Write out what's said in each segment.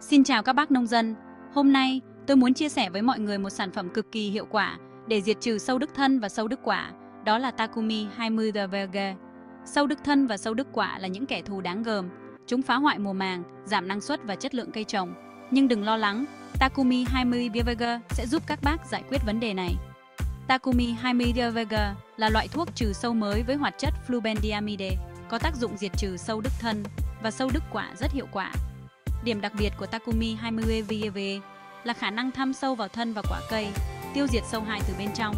Xin chào các bác nông dân. Hôm nay, tôi muốn chia sẻ với mọi người một sản phẩm cực kỳ hiệu quả để diệt trừ sâu đức thân và sâu đức quả, đó là Takumi 20 The Verge. Sâu đức thân và sâu đức quả là những kẻ thù đáng gờm. Chúng phá hoại mùa màng, giảm năng suất và chất lượng cây trồng. Nhưng đừng lo lắng, Takumi 20 Vega sẽ giúp các bác giải quyết vấn đề này. Takumi 20 Vega là loại thuốc trừ sâu mới với hoạt chất flubendiamide, có tác dụng diệt trừ sâu đức thân và sâu đức quả rất hiệu quả. Điểm đặc biệt của Takumi 20 VEV là khả năng thăm sâu vào thân và quả cây, tiêu diệt sâu hại từ bên trong.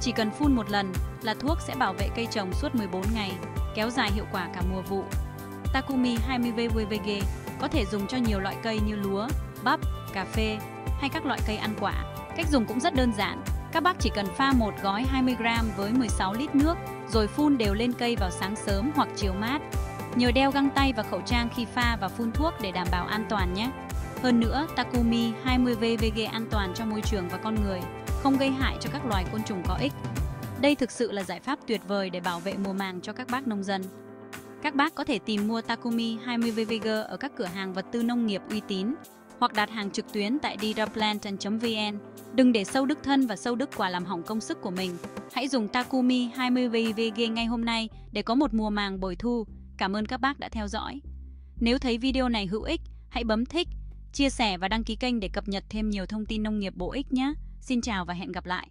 Chỉ cần phun một lần là thuốc sẽ bảo vệ cây trồng suốt 14 ngày, kéo dài hiệu quả cả mùa vụ. Takumi 20 VVG có thể dùng cho nhiều loại cây như lúa, bắp, cà phê hay các loại cây ăn quả. Cách dùng cũng rất đơn giản. Các bác chỉ cần pha một gói 20g với 16 lít nước rồi phun đều lên cây vào sáng sớm hoặc chiều mát Nhớ đeo găng tay và khẩu trang khi pha và phun thuốc để đảm bảo an toàn nhé. Hơn nữa, Takumi 20V VG an toàn cho môi trường và con người, không gây hại cho các loài côn trùng có ích. Đây thực sự là giải pháp tuyệt vời để bảo vệ mùa màng cho các bác nông dân. Các bác có thể tìm mua Takumi 20V VG ở các cửa hàng vật tư nông nghiệp uy tín hoặc đặt hàng trực tuyến tại didaplantan.vn. Đừng để sâu đức thân và sâu đức quả làm hỏng công sức của mình. Hãy dùng Takumi 20V VG ngay hôm nay để có một mùa màng bội thu Cảm ơn các bác đã theo dõi. Nếu thấy video này hữu ích, hãy bấm thích, chia sẻ và đăng ký kênh để cập nhật thêm nhiều thông tin nông nghiệp bổ ích nhé. Xin chào và hẹn gặp lại.